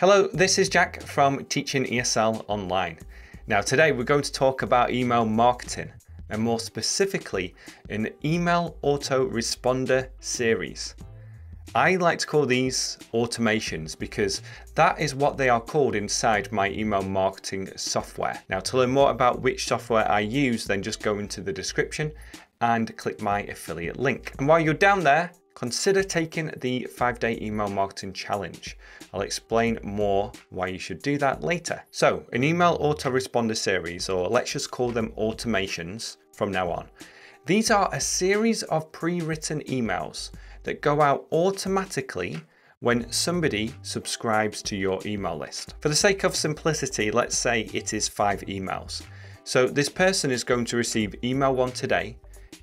Hello, this is Jack from Teaching ESL Online. Now, today we're going to talk about email marketing and more specifically an email autoresponder series. I like to call these automations because that is what they are called inside my email marketing software. Now, to learn more about which software I use, then just go into the description and click my affiliate link. And while you're down there, consider taking the five day email marketing challenge. I'll explain more why you should do that later. So an email autoresponder series, or let's just call them automations from now on. These are a series of pre-written emails that go out automatically when somebody subscribes to your email list. For the sake of simplicity, let's say it is five emails. So this person is going to receive email one today,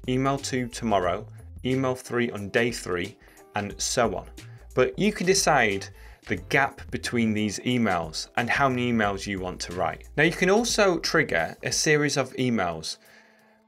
email two tomorrow, email three on day three, and so on. But you can decide the gap between these emails and how many emails you want to write. Now you can also trigger a series of emails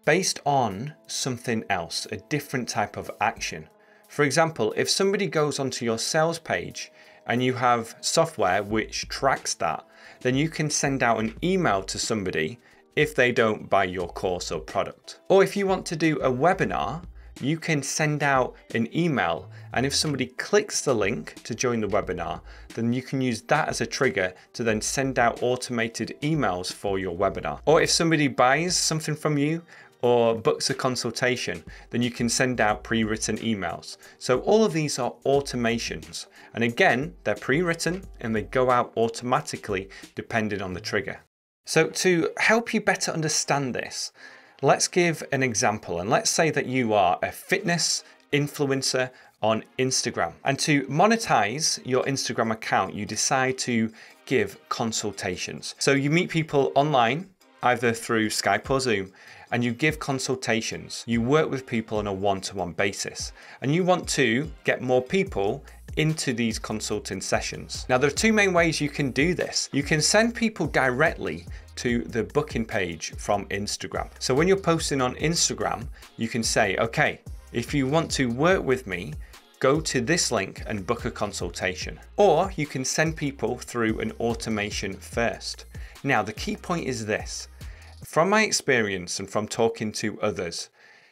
based on something else, a different type of action. For example, if somebody goes onto your sales page and you have software which tracks that, then you can send out an email to somebody if they don't buy your course or product. Or if you want to do a webinar, you can send out an email and if somebody clicks the link to join the webinar, then you can use that as a trigger to then send out automated emails for your webinar. Or if somebody buys something from you or books a consultation, then you can send out pre-written emails. So all of these are automations. And again, they're pre-written and they go out automatically depending on the trigger. So to help you better understand this, let's give an example. And let's say that you are a fitness influencer on Instagram. And to monetize your Instagram account, you decide to give consultations. So you meet people online, either through Skype or Zoom, and you give consultations. You work with people on a one to one basis, and you want to get more people into these consulting sessions. Now, there are two main ways you can do this. You can send people directly to the booking page from Instagram. So when you're posting on Instagram, you can say, okay, if you want to work with me, go to this link and book a consultation. Or you can send people through an automation first. Now, the key point is this. From my experience and from talking to others,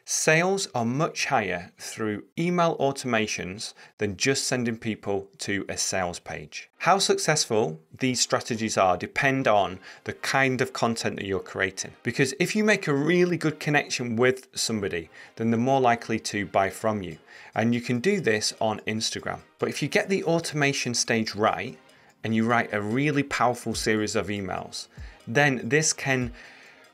Sales are much higher through email automations than just sending people to a sales page. How successful these strategies are depend on the kind of content that you're creating. Because if you make a really good connection with somebody, then they're more likely to buy from you. And you can do this on Instagram. But if you get the automation stage right and you write a really powerful series of emails, then this can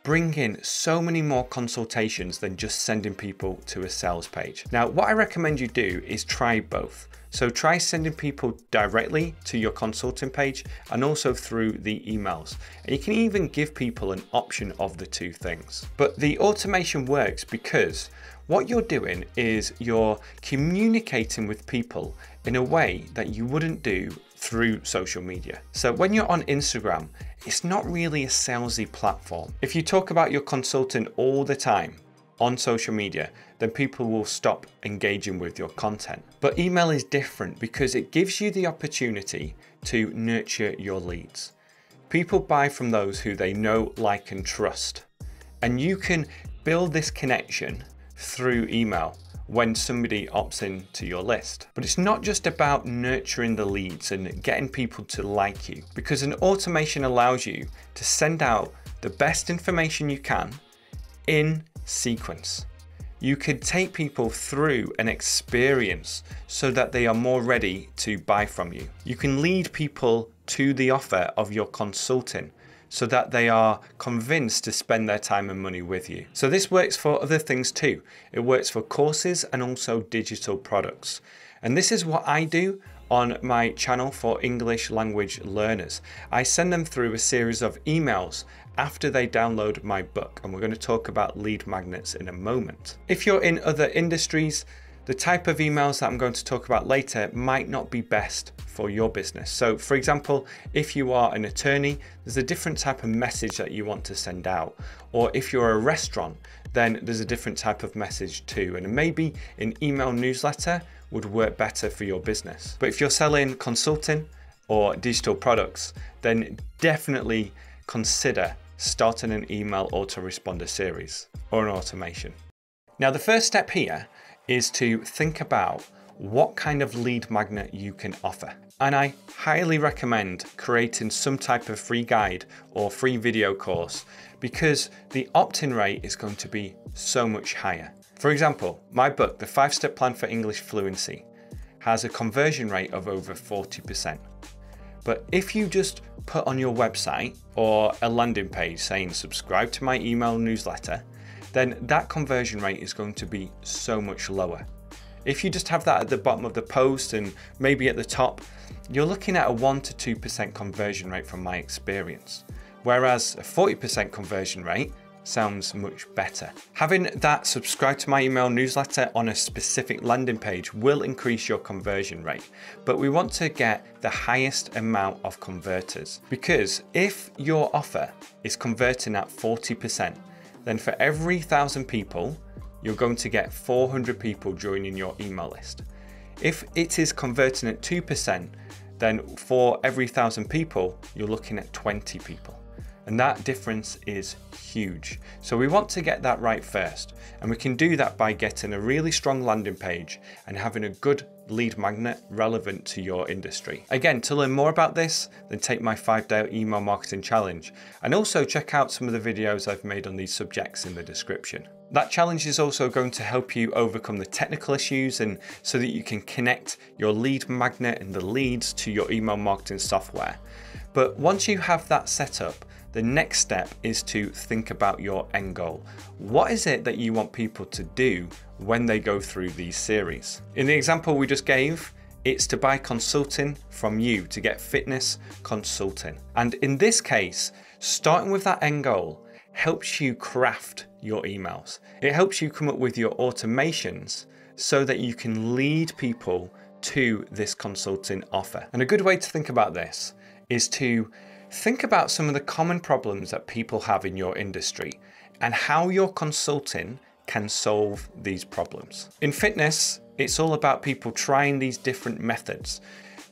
bring in so many more consultations than just sending people to a sales page. Now, what I recommend you do is try both. So try sending people directly to your consulting page and also through the emails. And you can even give people an option of the two things. But the automation works because what you're doing is you're communicating with people in a way that you wouldn't do through social media. So when you're on Instagram, it's not really a salesy platform. If you talk about your consultant all the time on social media, then people will stop engaging with your content. But email is different because it gives you the opportunity to nurture your leads. People buy from those who they know, like, and trust. And you can build this connection through email when somebody opts in to your list. But it's not just about nurturing the leads and getting people to like you, because an automation allows you to send out the best information you can in sequence. You could take people through an experience so that they are more ready to buy from you. You can lead people to the offer of your consulting so that they are convinced to spend their time and money with you. So this works for other things too. It works for courses and also digital products. And this is what I do on my channel for English language learners. I send them through a series of emails after they download my book and we're going to talk about lead magnets in a moment. If you're in other industries, the type of emails that I'm going to talk about later might not be best for your business. So for example, if you are an attorney, there's a different type of message that you want to send out. Or if you're a restaurant, then there's a different type of message too. And maybe an email newsletter would work better for your business. But if you're selling consulting, or digital products, then definitely consider starting an email autoresponder series or an automation. Now, the first step here is to think about what kind of lead magnet you can offer. And I highly recommend creating some type of free guide or free video course because the opt-in rate is going to be so much higher. For example, my book, The 5-Step Plan for English Fluency, has a conversion rate of over 40%. But if you just put on your website or a landing page saying subscribe to my email newsletter, then that conversion rate is going to be so much lower. If you just have that at the bottom of the post and maybe at the top, you're looking at a 1 to 2% conversion rate from my experience. Whereas a 40% conversion rate sounds much better. Having that subscribe to my email newsletter on a specific landing page will increase your conversion rate, but we want to get the highest amount of converters because if your offer is converting at 40%, then for every thousand people, you're going to get 400 people joining your email list. If it is converting at 2%, then for every thousand people, you're looking at 20 people. And that difference is huge. So we want to get that right first. And we can do that by getting a really strong landing page and having a good lead magnet relevant to your industry. Again, to learn more about this, then take my five day email marketing challenge. And also check out some of the videos I've made on these subjects in the description. That challenge is also going to help you overcome the technical issues and so that you can connect your lead magnet and the leads to your email marketing software. But once you have that set up, the next step is to think about your end goal. What is it that you want people to do when they go through these series? In the example we just gave, it's to buy consulting from you to get fitness consulting. And in this case, starting with that end goal helps you craft your emails. It helps you come up with your automations so that you can lead people to this consulting offer. And a good way to think about this is to think about some of the common problems that people have in your industry and how your consulting can solve these problems. In fitness, it's all about people trying these different methods.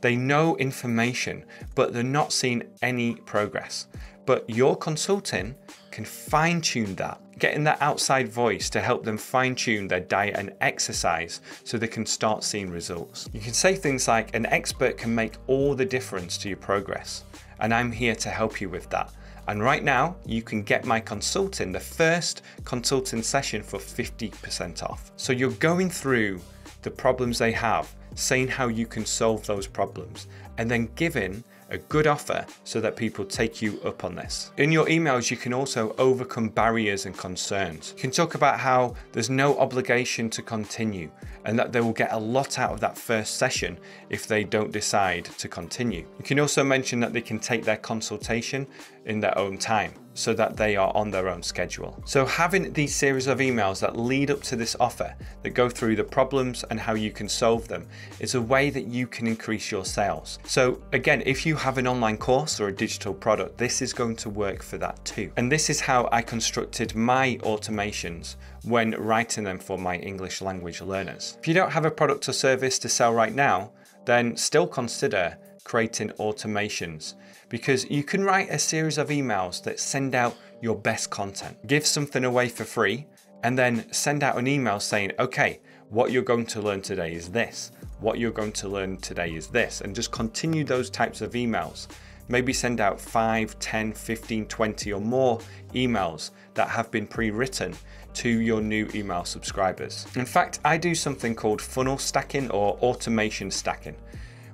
They know information, but they're not seeing any progress. But your consulting can fine tune that, getting that outside voice to help them fine tune their diet and exercise so they can start seeing results. You can say things like, an expert can make all the difference to your progress and I'm here to help you with that. And right now, you can get my consulting, the first consulting session for 50% off. So you're going through the problems they have, saying how you can solve those problems, and then giving a good offer so that people take you up on this. In your emails, you can also overcome barriers and concerns. You can talk about how there's no obligation to continue and that they will get a lot out of that first session if they don't decide to continue. You can also mention that they can take their consultation in their own time so that they are on their own schedule. So having these series of emails that lead up to this offer that go through the problems and how you can solve them is a way that you can increase your sales. So again, if you have an online course or a digital product, this is going to work for that too. And this is how I constructed my automations when writing them for my English language learners. If you don't have a product or service to sell right now, then still consider creating automations because you can write a series of emails that send out your best content. Give something away for free and then send out an email saying, okay, what you're going to learn today is this. What you're going to learn today is this. And just continue those types of emails. Maybe send out 5, 10, 15, 20 or more emails that have been pre-written to your new email subscribers. In fact, I do something called funnel stacking or automation stacking.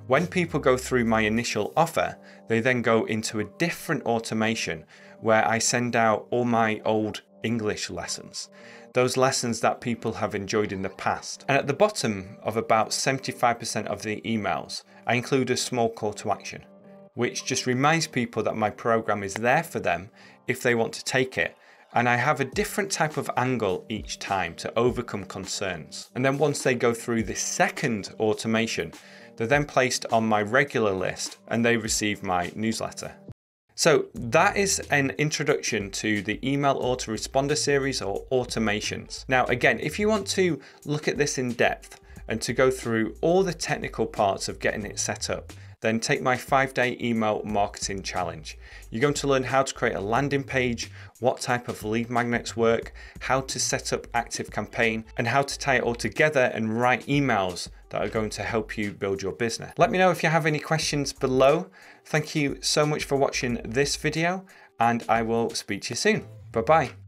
When people go through my initial offer, they then go into a different automation where I send out all my old English lessons, those lessons that people have enjoyed in the past. And at the bottom of about 75% of the emails, I include a small call to action, which just reminds people that my program is there for them if they want to take it and I have a different type of angle each time to overcome concerns. And then once they go through this second automation, they're then placed on my regular list and they receive my newsletter. So that is an introduction to the email autoresponder series or automations. Now, again, if you want to look at this in depth and to go through all the technical parts of getting it set up, then take my five day email marketing challenge. You're going to learn how to create a landing page, what type of lead magnets work, how to set up ActiveCampaign, and how to tie it all together and write emails that are going to help you build your business. Let me know if you have any questions below. Thank you so much for watching this video, and I will speak to you soon. Bye bye.